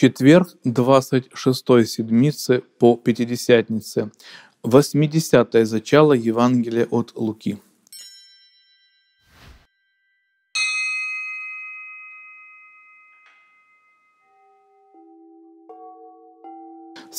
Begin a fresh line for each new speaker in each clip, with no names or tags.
Четверг 26 седмицы по Пятидесятнице. 80 зачало Евангелия от Луки.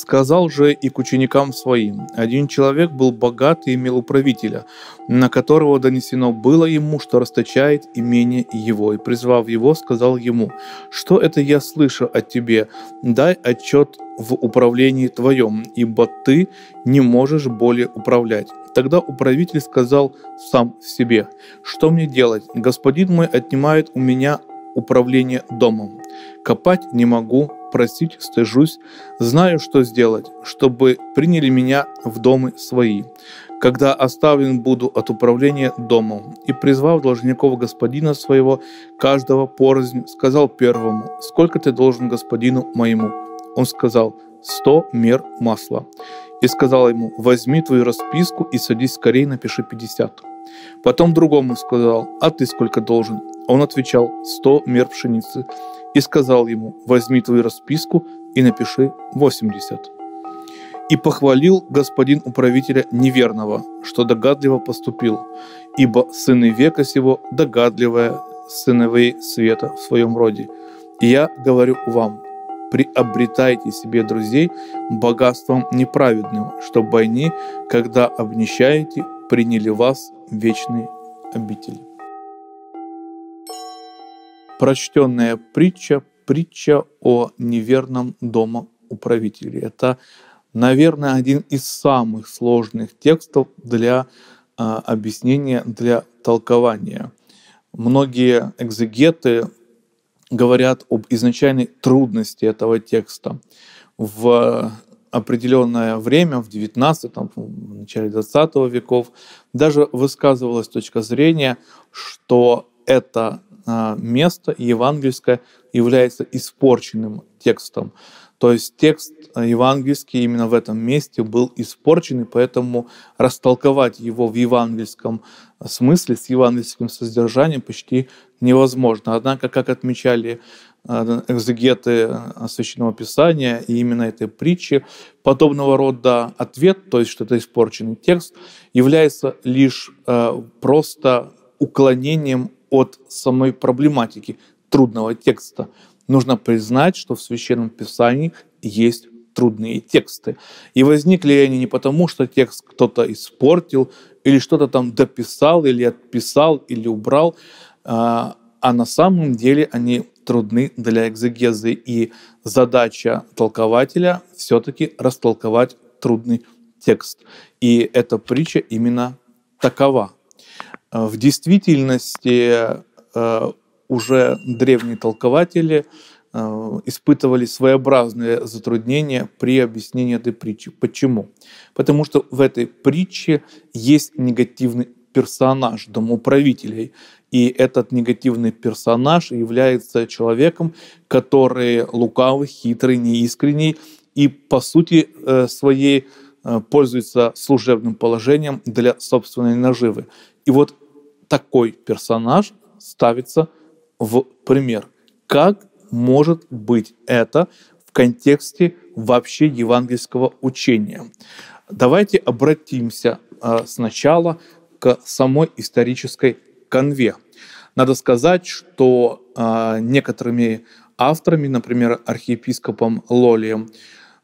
Сказал же и к ученикам своим, один человек был богат и имел управителя, на которого донесено было ему, что расточает имение его, и призвав его, сказал ему, что это я слышу от тебе, дай отчет в управлении твоем, ибо ты не можешь более управлять. Тогда управитель сказал сам себе, что мне делать? Господин мой отнимает у меня управление домом. Копать не могу, просить стыжусь, знаю, что сделать, чтобы приняли меня в домы свои, когда оставлен буду от управления домом. И призвав должников господина своего, каждого порознь, сказал первому, сколько ты должен господину моему? Он сказал, сто мер масла. И сказал ему, возьми твою расписку и садись скорее, напиши пятьдесят. Потом другому сказал, а ты сколько должен? Он отвечал, сто мер пшеницы и сказал ему, возьми твою расписку и напиши 80. И похвалил господин управителя неверного, что догадливо поступил, ибо сыны века сего догадливая сыновей света в своем роде. И я говорю вам, приобретайте себе друзей богатством неправедным, чтобы они, когда обнищаете, приняли вас в вечные обители прочтенная притча, притча о неверном домоуправителе. Это, наверное, один из самых сложных текстов для а, объяснения, для толкования. Многие экзегеты говорят об изначальной трудности этого текста. В определенное время, в 19 в начале 20 веков, даже высказывалась точка зрения, что это место евангельское является испорченным текстом. То есть текст евангельский именно в этом месте был испорчен, и поэтому растолковать его в евангельском смысле, с евангельским содержанием почти невозможно. Однако, как отмечали а, экзегеты Священного Писания и именно этой притчи, подобного рода ответ, то есть что это испорченный текст, является лишь а, просто уклонением от самой проблематики трудного текста. Нужно признать, что в Священном Писании есть трудные тексты. И возникли они не потому, что текст кто-то испортил, или что-то там дописал, или отписал, или убрал, а, а на самом деле они трудны для экзегезы. И задача толкователя все-таки растолковать трудный текст. И эта притча именно такова. Э, в действительности э, уже древние толкователи э, испытывали своеобразные затруднения при объяснении этой притчи. Почему? Потому что в этой притче есть негативный персонаж домоуправителей. И этот негативный персонаж является человеком, который лукавый, хитрый, неискренний и по сути своей пользуется служебным положением для собственной наживы. И вот такой персонаж ставится в пример. Как может быть это в контексте вообще евангельского учения? Давайте обратимся а, сначала к самой исторической конве. Надо сказать, что а, некоторыми авторами, например, архиепископом Лолием,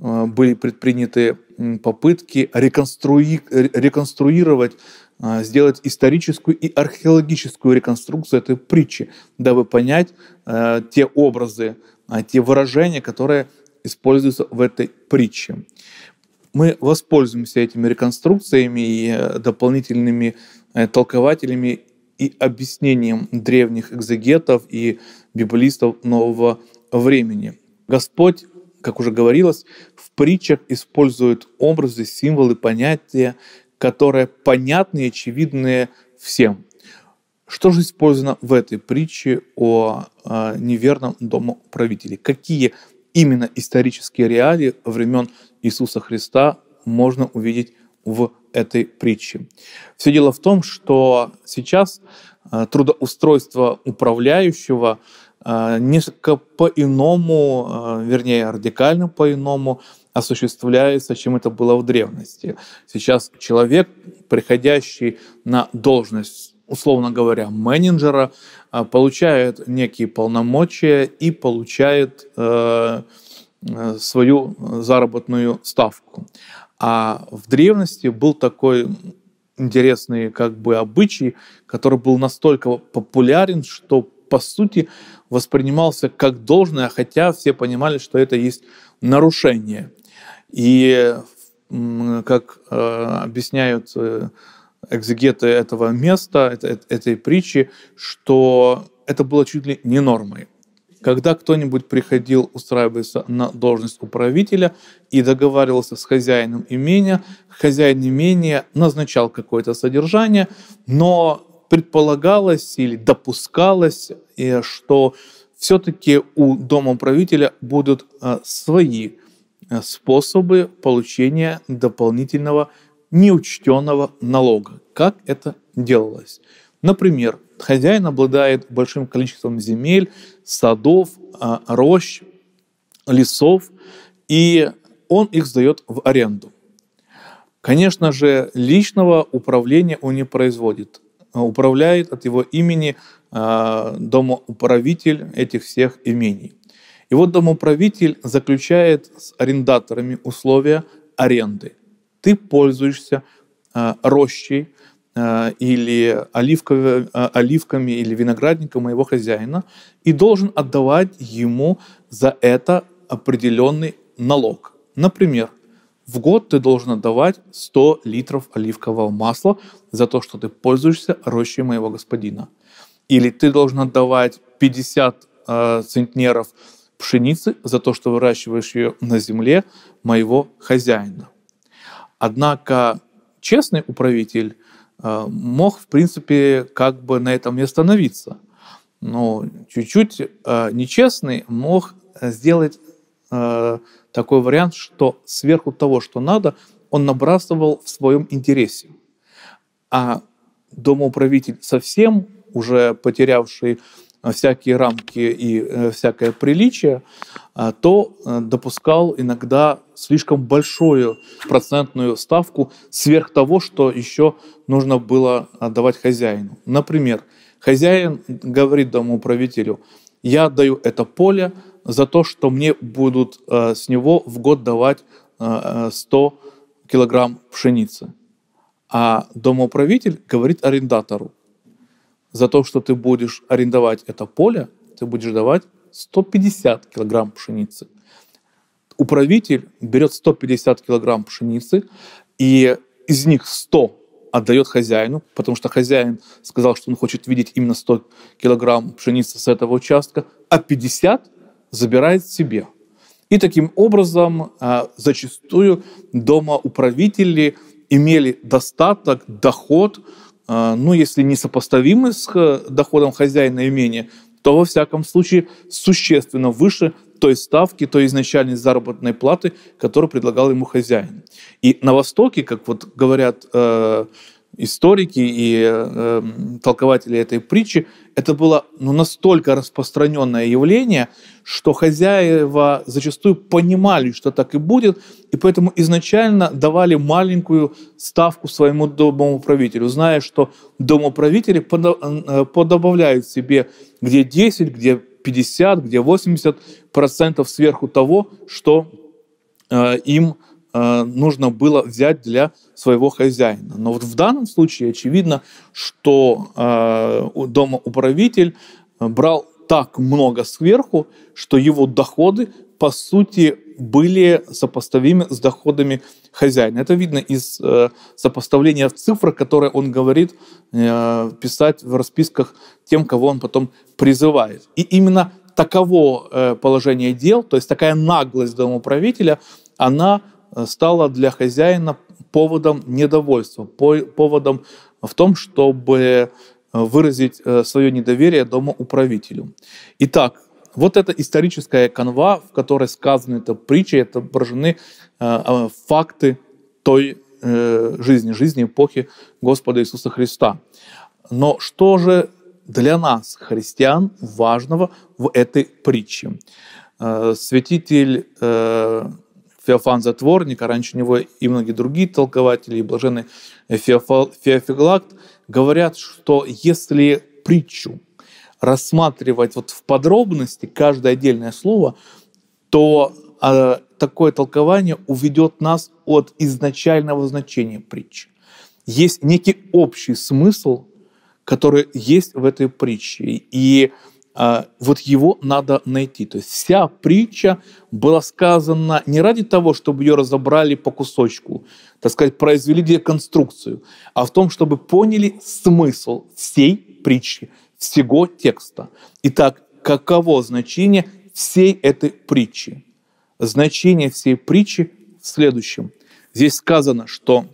были предприняты попытки реконструи... реконструировать а, сделать историческую и археологическую реконструкцию этой притчи, дабы понять э, те образы, э, те выражения, которые используются в этой притче. Мы воспользуемся этими реконструкциями и э, дополнительными э, толкователями и объяснением древних экзегетов и библистов нового времени. Господь, как уже говорилось, в притчах использует образы, символы, понятия, которые понятны и очевидны всем. Что же использовано в этой притче о э, неверном домоправителе? Какие именно исторические реалии времен Иисуса Христа можно увидеть в этой притче? Все дело в том, что сейчас э, трудоустройство управляющего несколько по-иному, вернее, радикально по-иному осуществляется, чем это было в древности. Сейчас человек, приходящий на должность, условно говоря, менеджера, получает некие полномочия и получает свою заработную ставку. А в древности был такой интересный как бы обычай, который был настолько популярен, что по сути воспринимался как должное, хотя все понимали, что это есть нарушение. И как э, объясняют э, экзегеты этого места, этой притчи, что это было чуть ли не нормой. Когда кто-нибудь приходил устраиваться на должность управителя и договаривался с хозяином имения, хозяин имения назначал какое-то содержание, но предполагалось или допускалось, что все-таки у дома управителя будут а, свои а, способы получения дополнительного неучтенного налога. Как это делалось? Например, хозяин обладает большим количеством земель, садов, а, рощ, лесов, и он их сдает в аренду. Конечно же, личного управления он не производит. Управляет от его имени а, домоуправитель этих всех имений. И вот домоуправитель заключает с арендаторами условия аренды. Ты пользуешься а, рощей, Э, или э, оливками или виноградником моего хозяина и должен отдавать ему за это определенный налог. Например, в год ты должен отдавать 100 литров оливкового масла за то, что ты пользуешься рощей моего господина. Или ты должен отдавать 50 э, центнеров пшеницы за то, что выращиваешь ее на земле моего хозяина. Однако честный управитель Э, мог, в принципе, как бы на этом и остановиться. Но чуть-чуть э, нечестный мог сделать э, такой вариант, что сверху того, что надо, он набрасывал в своем интересе. А домоуправитель совсем уже потерявший всякие рамки и э, всякое приличие, а, то э, допускал иногда слишком большую процентную ставку сверх того, что еще нужно было отдавать хозяину. Например, хозяин говорит домоуправителю, я даю это поле за то, что мне будут э, с него в год давать 100 килограмм пшеницы. А домоуправитель говорит арендатору, за то, что ты будешь арендовать это поле, ты будешь давать 150 килограмм пшеницы. Управитель берет 150 килограмм пшеницы, и из них 100 отдает хозяину, потому что хозяин сказал, что он хочет видеть именно 100 килограмм пшеницы с этого участка, а 50 забирает себе. И таким образом а, зачастую дома управители имели достаток, доход а, ну, если не сопоставимы с доходом хозяина имения, то во всяком случае существенно выше той ставки, той изначальной заработной платы, которую предлагал ему хозяин. И на Востоке, как вот говорят э, историки и э, толкователи этой притчи, это было ну, настолько распространенное явление, что хозяева зачастую понимали, что так и будет, и поэтому изначально давали маленькую ставку своему домоуправителю, зная, что домоуправители э, подобавляют себе где 10, где 50, где 80 процентов сверху того, что э, им Э, нужно было взять для своего хозяина. Но вот в данном случае очевидно, что домоуправитель брал так много сверху, что его доходы, по сути, были сопоставимы с доходами хозяина. Это видно из э, сопоставления цифр, которые он говорит писать в расписках тем, кого он потом призывает. И именно таково положение дел, то есть такая наглость домоуправителя, она Э, стало для хозяина поводом недовольства, поводом в том, чтобы э, выразить э, свое недоверие домоуправителю. Итак, вот эта историческая канва, в которой сказаны это притчи, это отображены факты той жизни, жизни эпохи Господа Иисуса Христа. Но что же для нас, христиан, важного в этой притче. Э, святитель э, Феофан Затворник, а раньше него и многие другие толкователи, и блаженный Феофиглакт, говорят, что если притчу рассматривать вот в подробности каждое отдельное слово, то э, такое толкование уведет нас от изначального значения притчи. Есть некий общий смысл, который есть в этой притче. И вот его надо найти. То есть вся притча была сказана не ради того, чтобы ее разобрали по кусочку, так сказать, произвели деконструкцию, а в том, чтобы поняли смысл всей притчи, всего текста. Итак, каково значение всей этой притчи? Значение всей притчи в следующем. Здесь сказано, что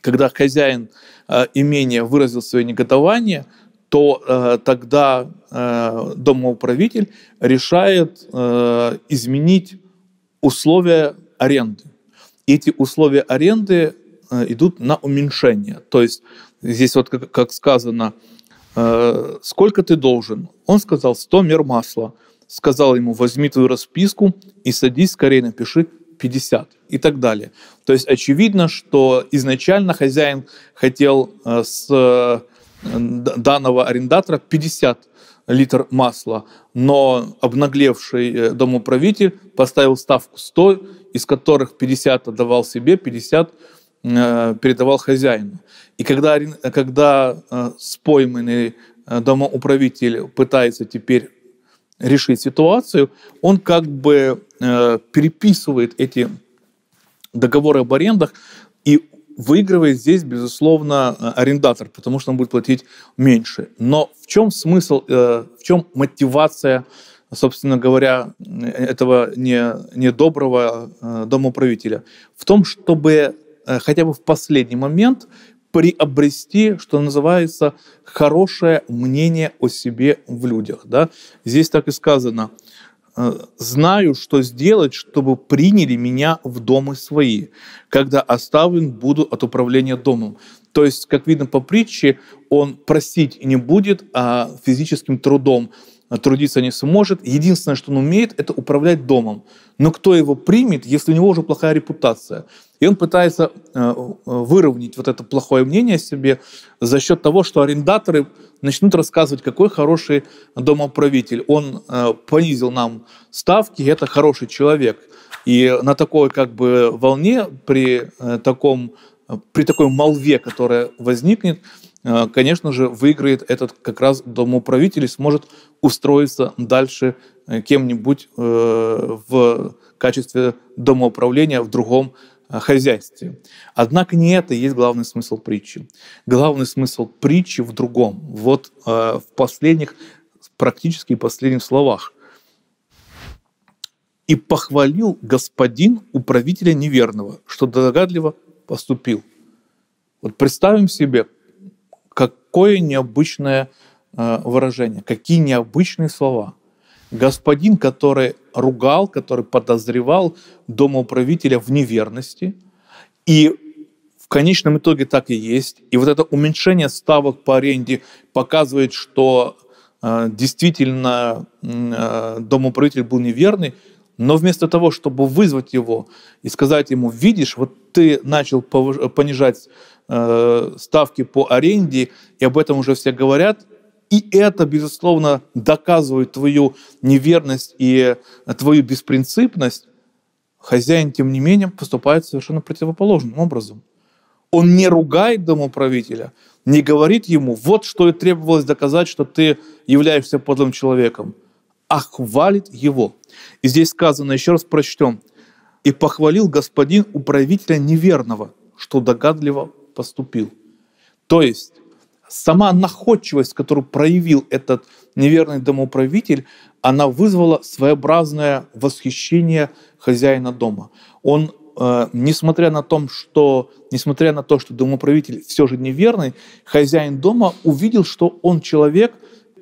когда хозяин э, имения выразил свое негодование, то э, тогда э, домоуправитель решает э, изменить условия аренды. Эти условия аренды э, идут на уменьшение. То есть здесь вот как, сказано, э, сколько ты должен? Он сказал 100 мер масла. Сказал ему, возьми твою расписку и садись, скорее напиши 50 и так далее. То есть очевидно, что изначально хозяин хотел с данного арендатора 50 литр масла, но обнаглевший э, домоуправитель поставил ставку 100, из которых 50 отдавал себе, 50 передавал хозяину. И когда, когда спойманный домоуправитель пытается теперь решить ситуацию, он как бы э, переписывает эти договоры об арендах и выигрывает здесь, безусловно, э, арендатор, потому что он будет платить меньше. Но в чем смысл, э, в чем мотивация, собственно говоря, этого не, недоброго э, домоуправителя? В том, чтобы э, хотя бы в последний момент приобрести, что называется, хорошее мнение о себе в людях. Да? Здесь так и сказано. «Э, «Знаю, что сделать, чтобы приняли меня в домы свои, когда оставлен буду от управления домом». То есть, как видно по притче, он просить не будет, а физическим трудом трудиться не сможет. Единственное, что он умеет, это управлять домом. Но кто его примет, если у него уже плохая репутация? И он пытается э, выровнять вот это плохое мнение о себе за счет того, что арендаторы начнут рассказывать, какой хороший домоуправитель. Он э, понизил нам ставки, это хороший человек. И на такой как бы волне при э, таком при такой молве, которая возникнет, Э, конечно же, выиграет этот как раз домоуправитель и сможет устроиться дальше э, кем-нибудь э, в качестве домоуправления в другом хозяйстве. Однако не это есть главный смысл притчи. Главный смысл притчи в другом. Вот в последних, практически последних словах. «И похвалил господин управителя неверного, что догадливо поступил». Вот представим себе, Какое необычное э, выражение, какие необычные слова. Господин, который ругал, который подозревал домоуправителя в неверности, и в конечном итоге так и есть. И вот это уменьшение ставок по аренде показывает, что э, действительно э, домоуправитель был неверный, но вместо того, чтобы вызвать его и сказать ему, видишь, вот ты начал понижать Э, ставки по аренде, и об этом уже все говорят. И это, безусловно, доказывает твою неверность и твою беспринципность. Хозяин, тем не менее, поступает совершенно противоположным образом. Он не ругает домоуправителя, не говорит ему, вот что и требовалось доказать, что ты являешься подлым человеком, а хвалит его. И здесь сказано, еще раз прочтем, «И похвалил господин управителя неверного, что догадливо поступил. То есть сама находчивость, которую проявил этот неверный домоуправитель, она вызвала своеобразное восхищение хозяина дома. Он, э, несмотря на то, что, несмотря на то, что домоуправитель все же неверный, хозяин дома увидел, что он человек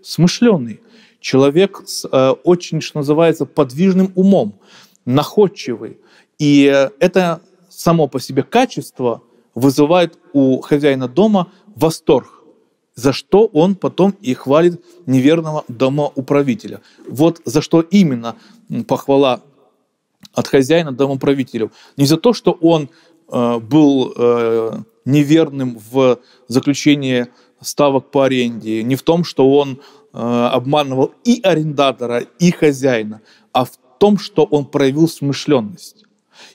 смышленый, человек с э, очень, что называется, подвижным умом, находчивый. И это само по себе качество – вызывает у хозяина дома восторг. За что он потом и хвалит неверного домоуправителя. Вот за что именно похвала от хозяина домоуправителю. Не за то, что он э, был э, неверным в заключении ставок по аренде, не в том, что он э, обманывал и арендатора, и хозяина, а в том, что он проявил смышленность.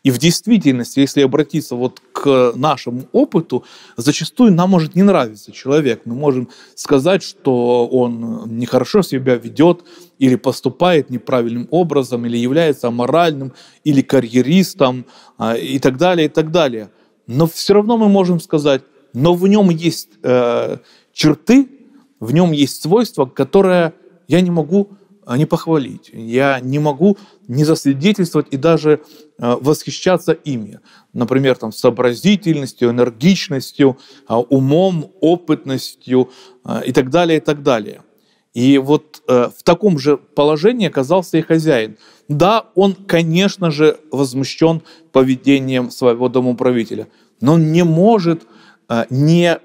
И в действительности, если обратиться вот к нашему опыту, зачастую нам может не нравиться человек. Мы можем сказать, что он нехорошо себя ведет, или поступает неправильным образом, или является аморальным, или карьеристом, а, и так далее, и так далее. Но все равно мы можем сказать, но в нем есть э, черты, в нем есть свойства, которые я не могу не похвалить, я не могу не засвидетельствовать и даже а, восхищаться ими. Например, там, сообразительностью, энергичностью, а, умом, опытностью и так далее, и так далее. И вот э, в таком же положении оказался и хозяин. Да, он, конечно же, возмущен поведением своего домоуправителя, но он не может не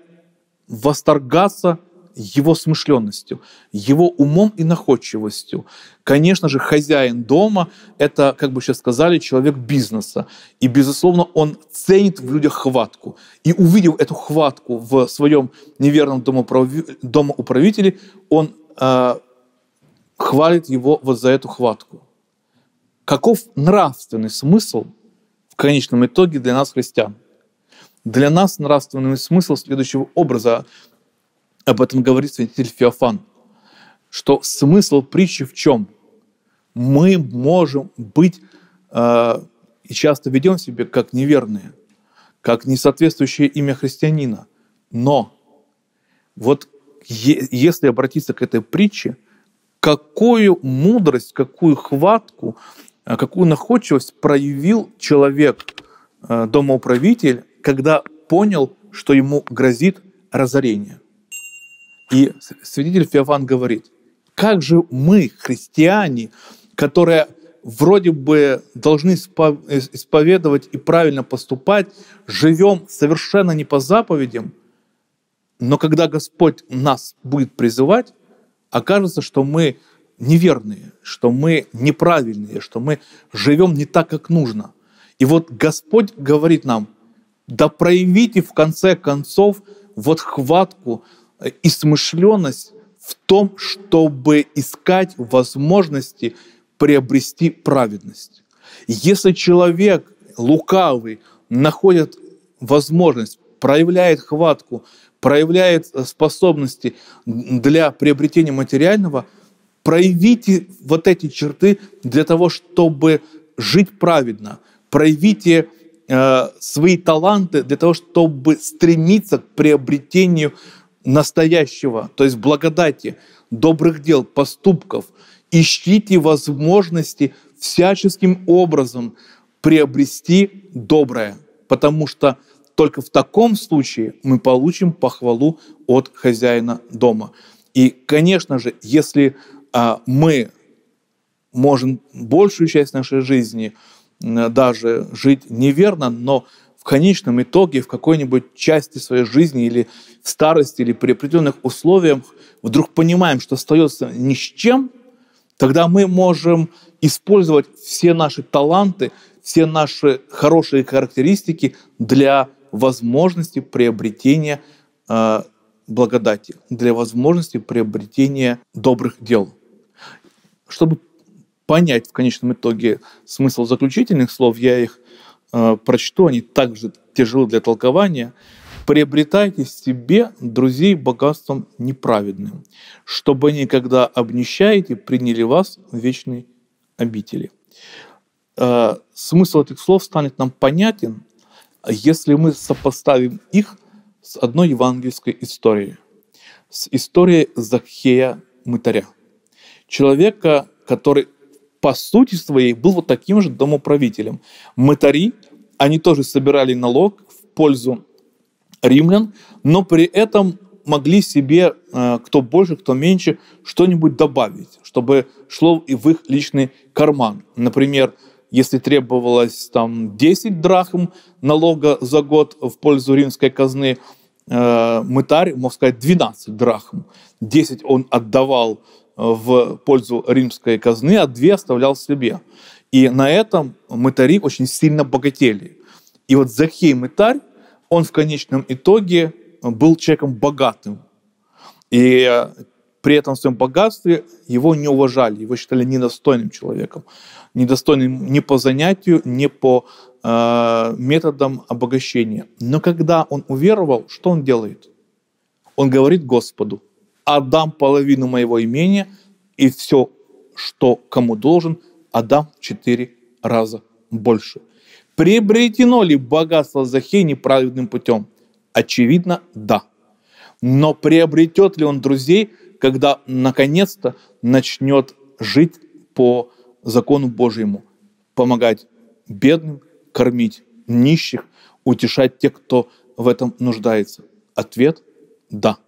восторгаться его смышленностью, его умом и находчивостью. Конечно же, хозяин дома – это, как бы сейчас сказали, человек бизнеса. И, безусловно, он ценит в людях хватку. И увидев эту хватку в своем неверном домоуправителе, он э, хвалит его вот за эту хватку. Каков нравственный смысл в конечном итоге для нас, христиан? Для нас нравственный смысл следующего образа об этом говорит святитель Феофан, что смысл притчи в чем? Мы можем быть э, и часто ведем себя как неверные, как несоответствующее имя христианина. Но вот если обратиться к этой притче, какую мудрость, какую хватку, э, какую находчивость проявил человек, э, домоуправитель, когда понял, что ему грозит разорение – и свидетель Феофан говорит, как же мы, христиане, которые вроде бы должны исповедовать и правильно поступать, живем совершенно не по заповедям, но когда Господь нас будет призывать, окажется, что мы неверные, что мы неправильные, что мы живем не так, как нужно. И вот Господь говорит нам, да проявите в конце концов вот хватку и смышленность в том, чтобы искать возможности приобрести праведность. Если человек лукавый находит возможность, проявляет хватку, проявляет способности для приобретения материального, проявите вот эти черты для того, чтобы жить праведно. Проявите э, свои таланты для того, чтобы стремиться к приобретению настоящего, то есть благодати, добрых дел, поступков. Ищите возможности всяческим образом приобрести доброе, потому что только в таком случае мы получим похвалу от хозяина дома. И, конечно же, если а, мы можем большую часть нашей жизни даже жить неверно, но конечном итоге в какой-нибудь части своей жизни или в старости, или при определенных условиях вдруг понимаем, что остается ни с чем, тогда мы можем использовать все наши таланты, все наши хорошие характеристики для возможности приобретения э, благодати, для возможности приобретения добрых дел. Чтобы понять в конечном итоге смысл заключительных слов, я их Э, прочту, они также тяжелы для толкования. «Приобретайте себе друзей богатством неправедным, чтобы они, когда обнищаете, приняли вас в вечной обители». Э, смысл этих слов станет нам понятен, если мы сопоставим их с одной евангельской историей, с историей Захея Мытаря, человека, который по сути своей был вот таким же домоправителем. Мытари, они тоже собирали налог в пользу римлян, но при этом могли себе, э, кто больше, кто меньше, что-нибудь добавить, чтобы шло и в их личный карман. Например, если требовалось там 10 драхм налога за год в пользу римской казны, э, мытарь, можно сказать, 12 драхм. 10 он отдавал в пользу римской казны, а 2 оставлял себе. И на этом мытари очень сильно богатели. И вот Захей мытарь, он в конечном итоге был человеком богатым. И э, при этом в своем богатстве его не уважали, его считали недостойным человеком, недостойным ни по занятию, ни по э, методам обогащения. Но когда он уверовал, что он делает? Он говорит Господу, отдам половину моего имения и все, что кому должен, отдам в четыре раза больше. Приобретено ли богатство Захей неправедным путем? Очевидно, да. Но приобретет ли он друзей, когда наконец-то начнет жить по закону Божьему, помогать бедным, кормить нищих, утешать тех, кто в этом нуждается? Ответ – да.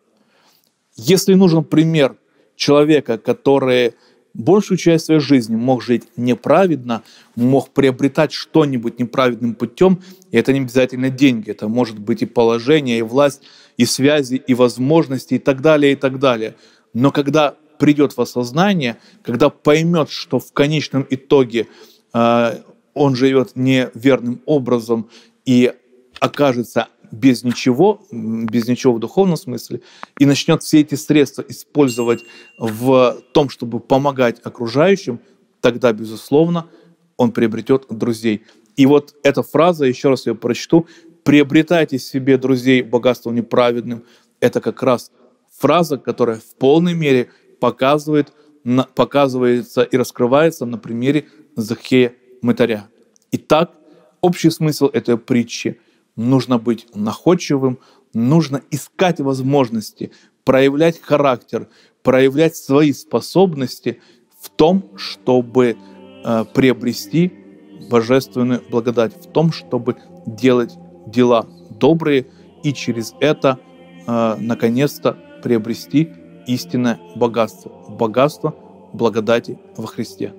Если нужен пример человека, который большую часть своей жизни мог жить неправедно, мог приобретать что-нибудь неправедным путем, и это не обязательно деньги, это может быть и положение, и власть, и связи, и возможности, и так далее, и так далее. Но когда придет в осознание, когда поймет, что в конечном итоге э, он живет неверным образом и окажется без ничего, без ничего в духовном смысле, и начнет все эти средства использовать в том, чтобы помогать окружающим, тогда, безусловно, он приобретет друзей. И вот эта фраза, еще раз ее прочту, «приобретайте себе друзей богатством неправедным», это как раз фраза, которая в полной мере показывает, показывается и раскрывается на примере Захея Мытаря. Итак, общий смысл этой притчи – нужно быть находчивым, нужно искать возможности, проявлять характер, проявлять свои способности в том, чтобы э, приобрести божественную благодать, в том, чтобы делать дела добрые и через это э, наконец-то приобрести истинное богатство, богатство благодати во Христе.